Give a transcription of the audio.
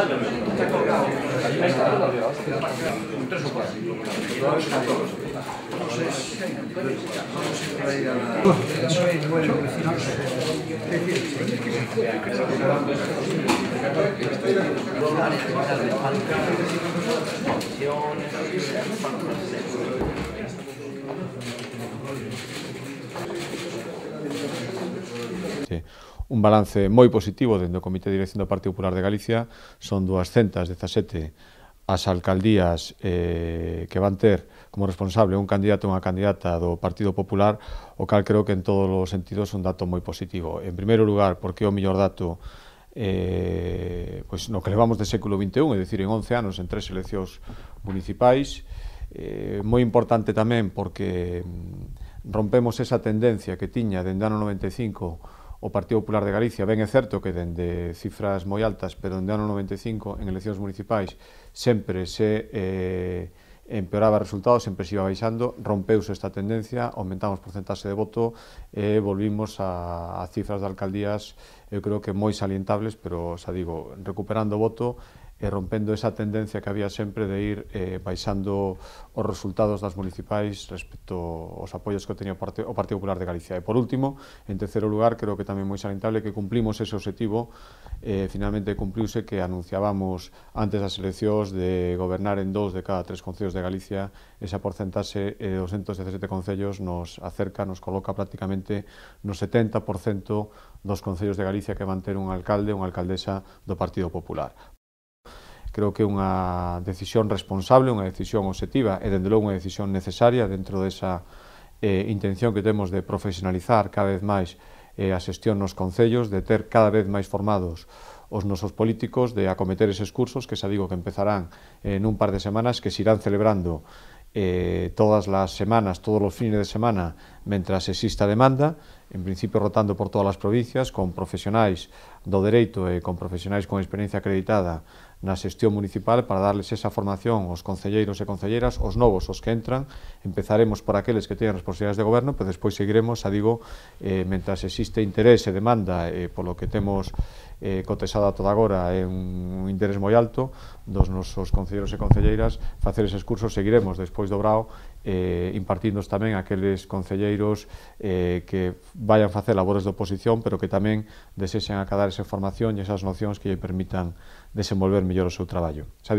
Gracias. 2020 un balance moi positivo dende o Comité de Dirección do Partido Popular de Galicia, son 217 as alcaldías eh, que van ter como responsable un candidato ou unha candidata do Partido Popular, o cal creo que en todos os sentidos un dato moi positivo. En primeiro lugar, porque é o mellor dato eh, pois no que levamos de século XXI, é dicir, en 11 anos, en tres eleccións municipais, eh, moi importante tamén porque mm, rompemos esa tendencia que tiña dende ano 95 o Partido Popular de Galicia. Ben é certo que dende cifras moi altas, pero dende ano 95, en eleccións municipais, sempre se eh, empeoraba resultados, sempre se iba baixando, rompeuse esta tendencia, aumentamos porcentaxe de voto e eh, volvimos a, a cifras de alcaldías eu creo que moi salientables, pero, xa digo, recuperando voto e rompendo esa tendencia que había sempre de ir eh, baixando os resultados das municipais respecto aos apoios que tenía o Partido, o Partido Popular de Galicia. E por último, en terceiro lugar, creo que tamén moi salientable que cumplimos ese objetivo, eh, finalmente cumpliuse que anunciábamos antes das eleccións de gobernar en dous de cada tres concellos de Galicia, esa porcentaxe de eh, 217 concellos nos acerca, nos coloca prácticamente no 70% dos concellos de Galicia Galicia que van ter un alcalde unha alcaldesa do Partido Popular. Creo que é unha decisión responsable, unha decisión objetiva e, dende logo, unha decisión necesaria dentro desa eh, intención que temos de profesionalizar cada vez máis eh, a xestión nos concellos, de ter cada vez máis formados os nosos políticos de acometer eses cursos que xa digo que empezarán eh, nun par de semanas que se irán celebrando eh, todas las semanas, todos los fines de semana, mentras exista demanda, en principio rotando por todas as provincias, con profesionais do dereito e con profesionais con experiencia acreditada na xestión municipal para darles esa formación aos concelleiros e concelleiras, os novos, os que entran, empezaremos por aqueles que teñen responsabilidades de goberno, pero despois seguiremos, a digo, eh, mentras existe interés e demanda eh, polo que temos eh, cotesada toda agora é un, un interés moi alto dos nosos concelleiros e concelleiras facer eses cursos seguiremos despois do Brao eh, impartindos tamén aqueles concelleiros eh, que vayan facer labores de oposición pero que tamén desexen acadar esa formación e esas nocións que lle permitan desenvolver mellor o seu traballo. Xa digo,